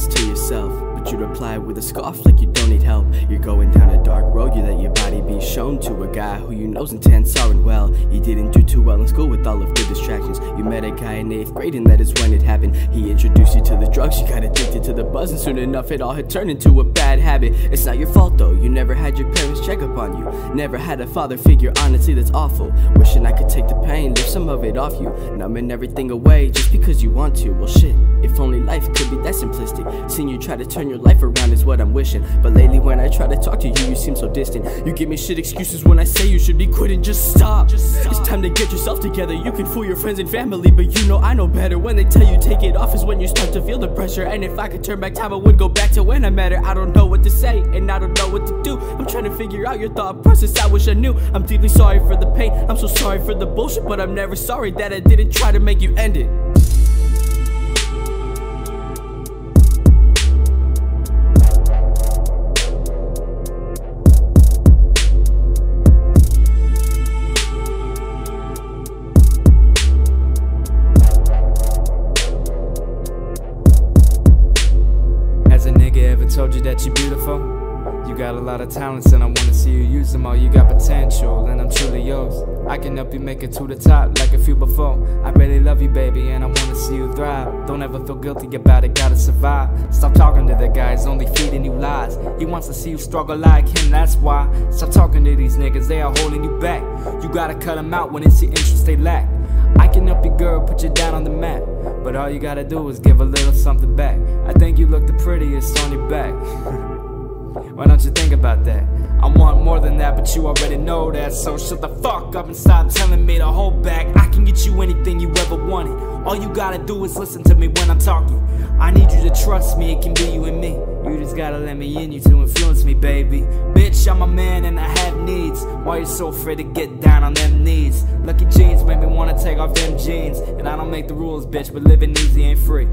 this to yourself But you reply with a scoff like you don't need help You're going down a dark road, you let your body be shown to a guy Who you know's intense. aren't well You didn't do too well in school with all of the distractions You met a guy in 8th grade and that is when it happened He introduced you to the drugs, you gotta do to the buzz, and soon enough it all had turned into a bad habit. It's not your fault though, you never had your parents check up on you. Never had a father figure, honestly, that's awful. Wishing I could take the pain, lift some of it off you. Numbing everything away just because you want to. Well, shit, if only life could be that simplistic. Seeing you try to turn your life around is what I'm wishing. But lately, when I try to talk to you, you seem so distant. You give me shit excuses when I say you should be quitting. Just stop. Just stop. It's time to get yourself together. You can fool your friends and family, but you know I know better. When they tell you take it off is when you start to feel the pressure. And if I could turn back time, I would go back to when I met her. I don't know what to say, and I don't know what to do. I'm trying to figure out your thought process. I wish I knew. I'm deeply sorry for the pain. I'm so sorry for the bullshit, but I'm never sorry that I didn't try to make you end it. Ever told you that you're beautiful? You got a lot of talents and I wanna see you use them all. You got potential and I'm truly yours. I can help you make it to the top like a few before. I really love you, baby, and I wanna see you thrive. Don't ever feel guilty about it, gotta survive. Stop talking to the guy, he's only feeding you lies. He wants to see you struggle like him, that's why. Stop talking to these niggas, they are holding you back. You gotta cut them out when it's your interest they lack. I can help you, girl, put you down on the map. But all you gotta do is give a little something back. I think you look the prettiest on your back. Why don't you think about that? I want more than that, but you already know that. So shut the fuck up and stop telling me to hold back. I can get you anything you ever wanted. All you gotta do is listen to me when I'm talking. I need you to trust me, it can be you and me. You just gotta let me in you to influence me, baby. Bitch, I'm a man and I have needs. Why you so afraid to get down on them knees? Lucky jeans make me wanna take off them jeans. And I don't make the rules, bitch, but living easy ain't free.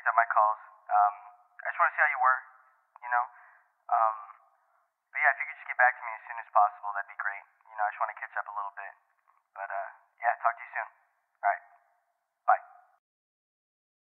Picked up my calls. Um, I just want to see how you were, you know. Um, but yeah, if you could just get back to me as soon as possible, that'd be great. You know, I just want to catch up a little bit. But uh, yeah, talk to you soon.